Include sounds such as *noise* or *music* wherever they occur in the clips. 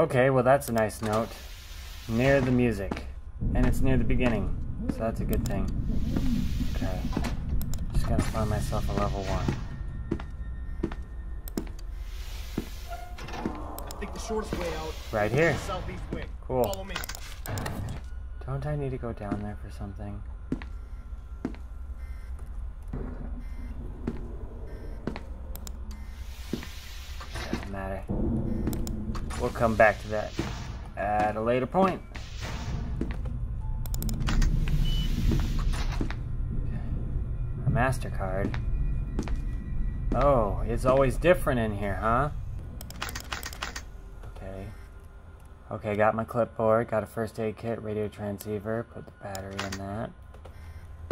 Okay, well that's a nice note. Near the music. And it's near the beginning. So that's a good thing. Okay. Just gotta find myself a level one. I think the shortest way out Right here. the southeast wing. Cool. Follow me. Don't I need to go down there for something? Doesn't matter. We'll come back to that at a later point. A MasterCard. Oh, it's always different in here, huh? Okay. Okay, got my clipboard, got a first aid kit, radio transceiver, put the battery in that.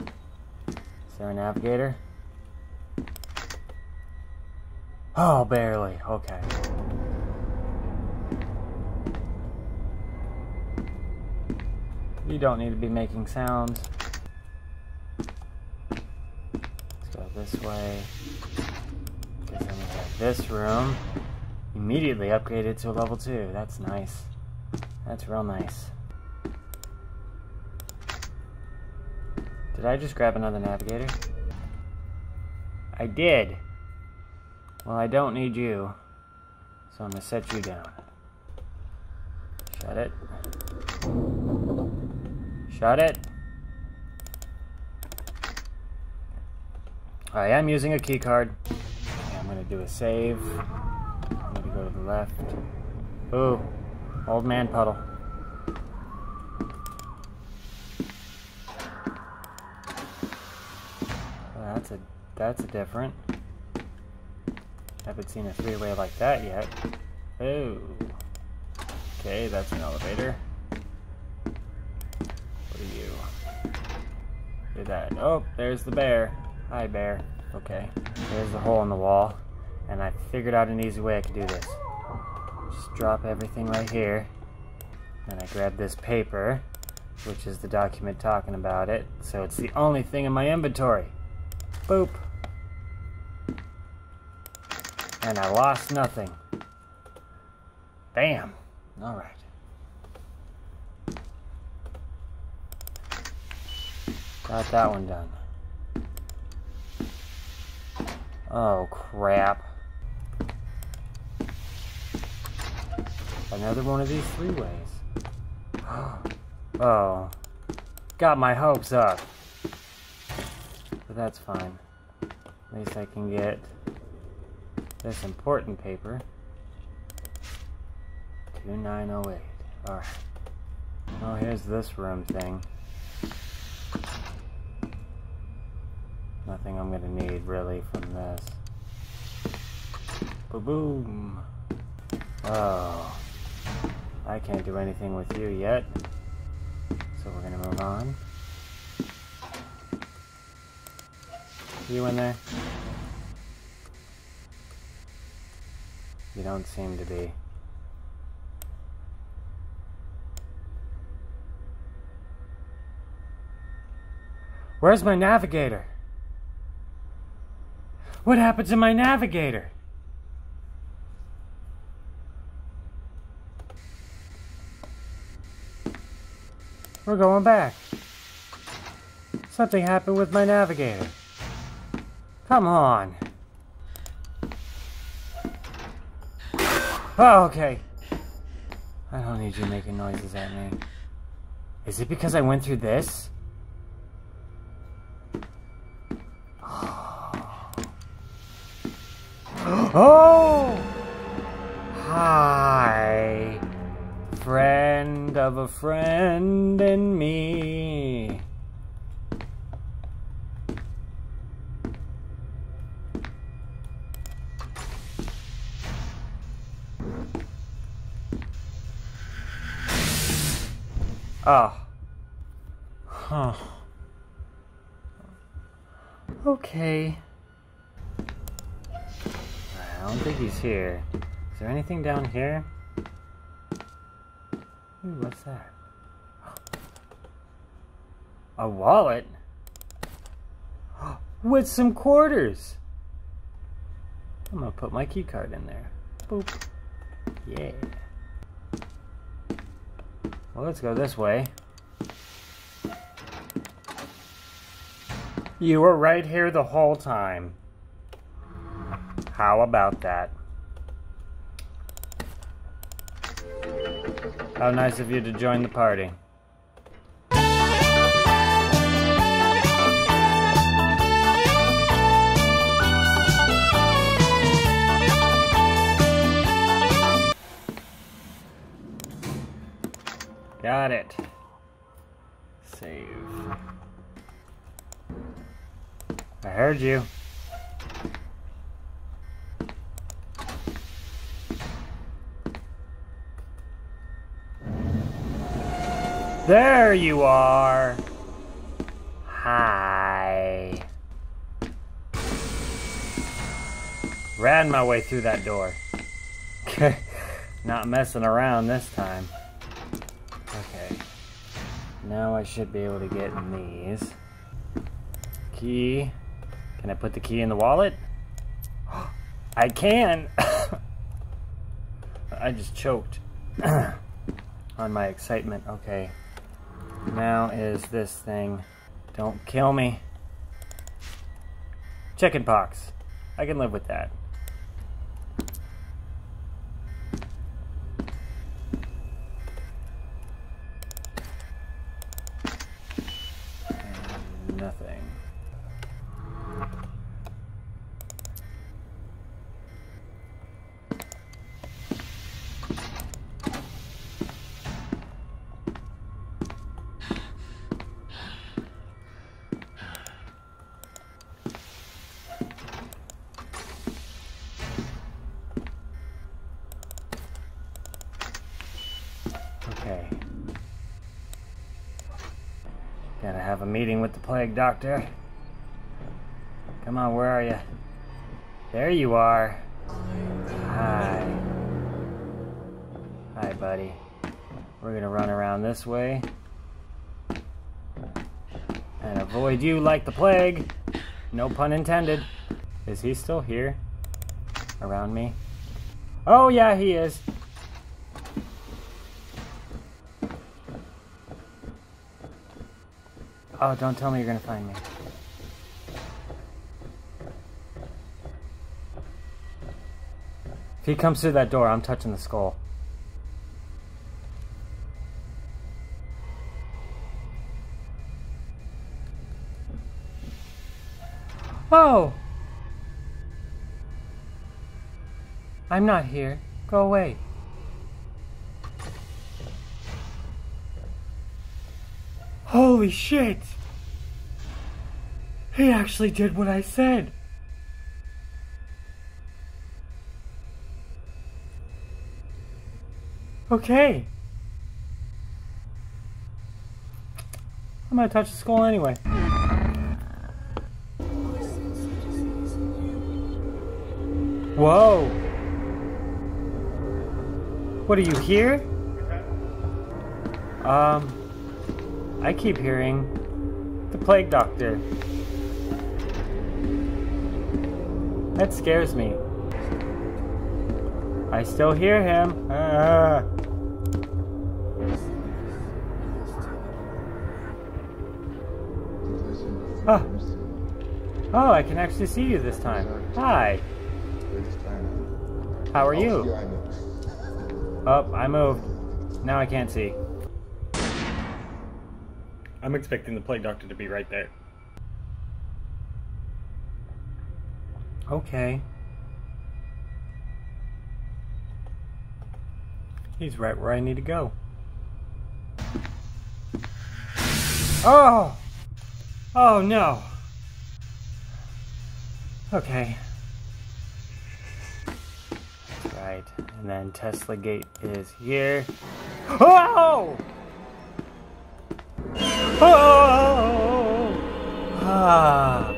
Is there a navigator? Oh, barely. Okay. You don't need to be making sounds. Let's go this way. Then we have this room. Immediately upgraded to a level 2. That's nice. That's real nice. Did I just grab another navigator? I did. Well, I don't need you. So I'm going to set you down. Shut it. Shut it. I am using a key card. I'm to do a save. I'm to go to the left. Ooh. Old man puddle. That's a that's a different. Haven't seen a three-way like that yet. Oh. Okay, that's an elevator. That. Oh, there's the bear. Hi, bear. Okay. There's the hole in the wall. And I figured out an easy way I could do this. Just drop everything right here. And I grab this paper, which is the document talking about it. So it's the only thing in my inventory. Boop. And I lost nothing. Bam. Alright. Got that one done. Oh, crap. Another one of these three ways. *gasps* Oh. Got my hopes up. But that's fine. At least I can get this important paper. 2908. Alright. Oh, here's this room thing. I'm gonna need really from this. Boom. Oh. I can't do anything with you yet. So we're gonna move on. You in there? You don't seem to be. Where's my navigator? What happened to my navigator? We're going back. Something happened with my navigator. Come on. Oh, okay. I don't need you making noises at me. Is it because I went through this? Oh! Hi, friend of a friend and me. Oh. Huh. Okay. I don't think he's here. Is there anything down here? Ooh, what's that? *gasps* A wallet? *gasps* With some quarters! I'm gonna put my key card in there. Boop. Yeah. Well, let's go this way. You were right here the whole time. How about that? How nice of you to join the party. Got it. Save. I heard you. There you are. Hi. Ran my way through that door. Okay. *laughs* Not messing around this time. Okay. Now I should be able to get in these. Key. Can I put the key in the wallet? *gasps* I can! *laughs* I just choked *clears throat* on my excitement. Okay. Now is this thing. Don't kill me. Chicken pox. I can live with that. And nothing. Okay. Gotta have a meeting with the plague doctor. Come on, where are you? There you are. Hi. Hi, buddy. We're gonna run around this way. And avoid you like the plague. No pun intended. Is he still here? Around me? Oh, yeah, he is. Oh, don't tell me you're gonna find me. If he comes through that door, I'm touching the skull. Oh! I'm not here. Go away. Holy shit! He actually did what I said. Okay. I'm gonna touch the skull anyway. Whoa! What are you here? Um, I keep hearing the plague doctor. That scares me. I still hear him. Ah. Ah. Oh, I can actually see you this time. Hi. How are you? Oh, I moved. Now I can't see. I'm expecting the plague doctor to be right there. Okay. He's right where I need to go. Oh! Oh no! Okay. Right. And then Tesla Gate is here. Oh! Oh! Ah,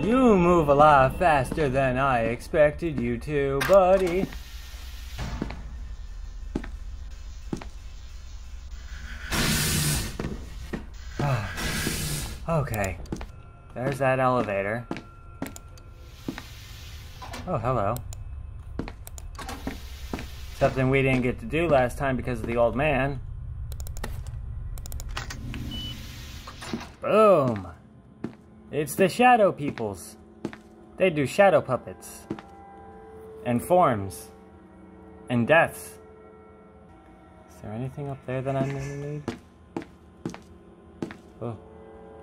you move a lot faster than I expected you to, buddy. Ah, okay, there's that elevator. Oh, hello. Something we didn't get to do last time because of the old man. Boom! It's the shadow peoples. They do shadow puppets. And forms. And deaths. Is there anything up there that I'm gonna need? Oh.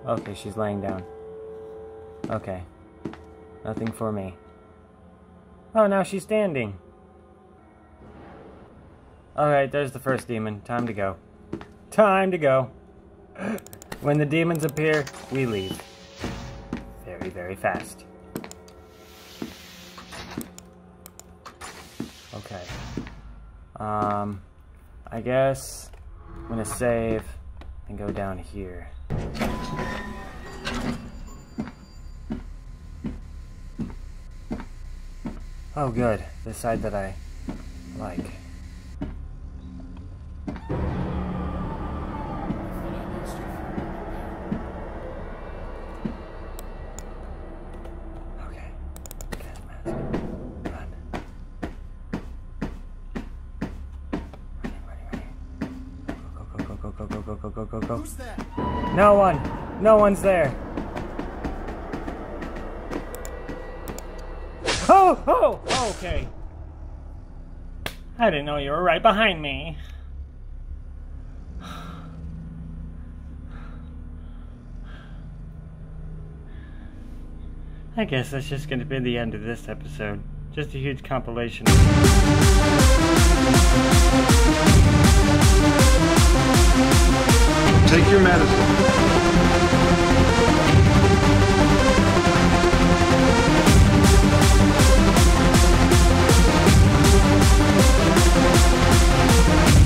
Okay, she's laying down. Okay. Nothing for me. Oh, now she's standing. Alright, there's the first demon. Time to go. Time to go. *gasps* *laughs* When the demons appear, we leave. Very, very fast. Okay. Um, I guess I'm gonna save and go down here. Oh, good. The side that I like. go, go, go, go, go, go, go. Who's there? No one. No one's there. Oh, oh, oh, okay. I didn't know you were right behind me. I guess that's just going to be the end of this episode. Just a huge compilation. Take your medicine. We'll